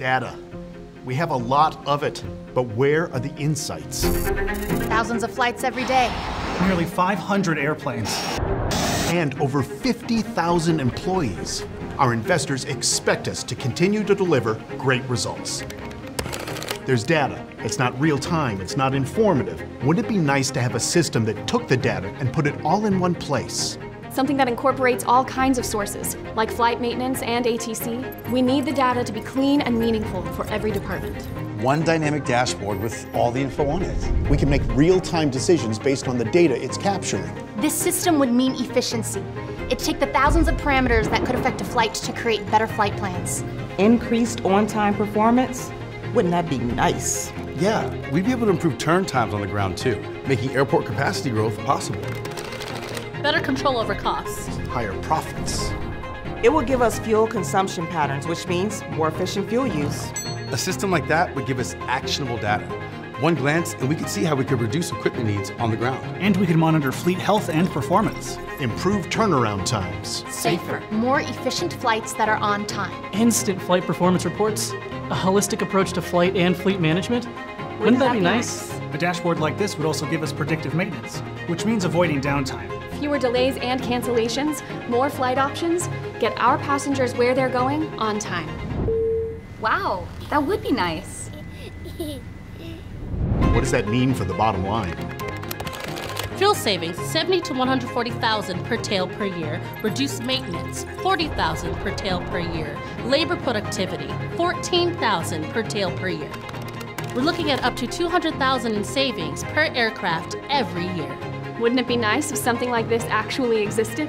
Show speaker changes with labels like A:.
A: Data. We have a lot of it, but where are the insights?
B: Thousands of flights every day.
C: Nearly 500 airplanes.
A: And over 50,000 employees. Our investors expect us to continue to deliver great results. There's data. It's not real time, it's not informative. Wouldn't it be nice to have a system that took the data and put it all in one place?
D: Something that incorporates all kinds of sources, like flight maintenance and ATC. We need the data to be clean and meaningful for every department.
E: One dynamic dashboard with all the info on it.
A: We can make real time decisions based on the data it's capturing.
B: This system would mean efficiency. It'd take the thousands of parameters that could affect a flight to create better flight plans.
F: Increased on-time performance? Wouldn't that be nice?
G: Yeah, we'd be able to improve turn times on the ground too, making airport capacity growth possible.
H: Better control over costs.
A: Higher profits.
F: It will give us fuel consumption patterns, which means more efficient fuel use.
G: A system like that would give us actionable data. One glance, and we could see how we could reduce equipment needs on the ground.
C: And we could monitor fleet health and performance.
A: Improve turnaround times.
B: Safer, more efficient flights that are on time.
I: Instant flight performance reports? A holistic approach to flight and fleet management? Wouldn't, that, be nice?
C: A dashboard like this would also give us predictive maintenance, which means avoiding downtime.
D: Fewer delays and cancellations, more flight options, get our passengers where they're going on time.
J: Wow, that would be nice.
A: What does that mean for the bottom line?
H: Fuel savings 70 to 140,000 per tail per year. Reduced maintenance 40,000 per tail per year. Labor productivity 14,000 per tail per year. We're looking at up to 200,000 in savings per aircraft every year.
D: Wouldn't it be nice if something like this actually existed?